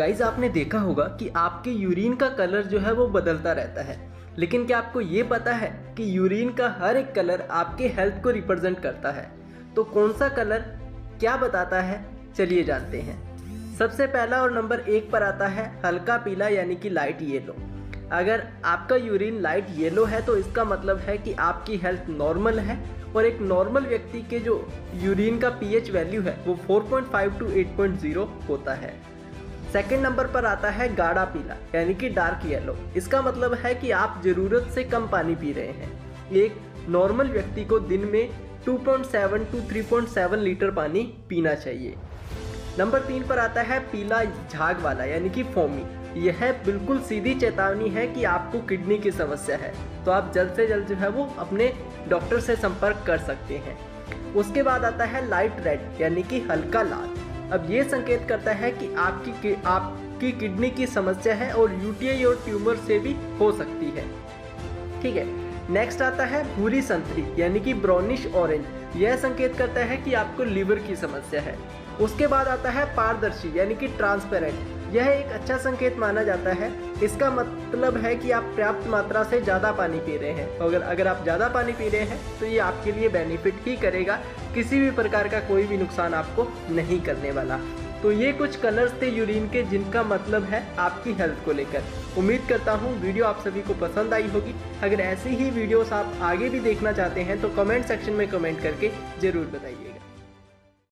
Guys आपने देखा होगा कि आपके यूरिन का कलर जो है वो बदलता रहता है। लेकिन क्या आपको ये पता है कि यूरिन का हर एक कलर आपके हेल्थ को रिप्रेजेंट करता है? तो कौन सा कलर क्या बताता है? चलिए जानते हैं। सबसे पहला और नंबर एक पर आता है हल्का पीला, यानी कि लाइट येलो अगर आपका यूरिन लाइट येलो है तो इसका मतलब है कि आपकी हेल्थ नॉर्मल है और एक नॉर्मल व्यक्ति के जो यूरिन का पीएच वैल्यू है, वो 4.5 टू 8.0 होता है। सेकेंड नंबर पर आता है गाढ़ा पीला, यानी कि डार्क येलो इसका मतलब है कि आप ज़रूरत से कम पानी पी रहे हैं। एक नॉर्मल व्यक्ति को दिन में 2.7 टू 3.7 लीटर पानी पीना चाहिए। नंबर तीन पर आता है पीला झाग वाला, यानी कि फोमी यह बिल्कुल सीधी चेतावनी है कि आपको किडनी की समस्या है। तो आप जल्द से जल्द जो है वो अपने डॉक्टर से संपर्क कर सकते हैं। उसके बाद आता है लाइट रेड यानी कि हल्का लाल। अब ये संकेत करता है कि आपकी कि, आपकी किडनी की समस्या है और यूटीआई और ट्यूमर से भी हो सकती है। ठीक है नेक्स्ट आता है भूरी संतरी यानी कि ब्राउनिश ऑरेंज यह संकेत करता है कि आपको लीवर की समस्या है। उसके बाद आता है पारदर्शी यानी कि ट्रांसपेरेंट यह एक अच्छा संकेत माना जाता है। इसका मतलब है कि आप पर्याप्त मात्रा से ज़्यादा पानी पी रहे हैं। अगर अगर आप ज़्यादा पानी पी रहे हैं तो ये आपके लिए बेनिफिट ही करेगा। किसी भी प्रकार का कोई भी नुकसान आपको नहीं करने वाला। तो ये कुछ कलर्स थे यूरिन के, जिनका मतलब है आपकी हेल्थ को लेकर। उम्मीद करता हूँ वीडियो आप सभी को पसंद आई होगी। अगर ऐसी ही वीडियोस आप आगे भी देखना चाहते हैं तो कमेंट सेक्शन में कमेंट करके ज़रूर बताइए